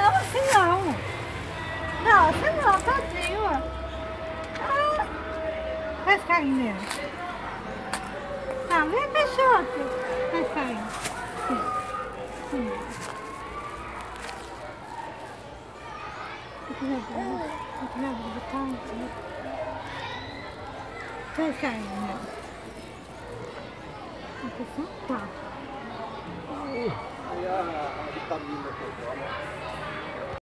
Não, assim não. Não, assim não, tadinho. Ah, faz cair nele. Ah, vem, Peixoto. Faz cair. Sim. Sim. Aqui na boca. Aqui na boca. Faz cair nele. Aqui só tá. Aí a, a vitamina que eu tomo.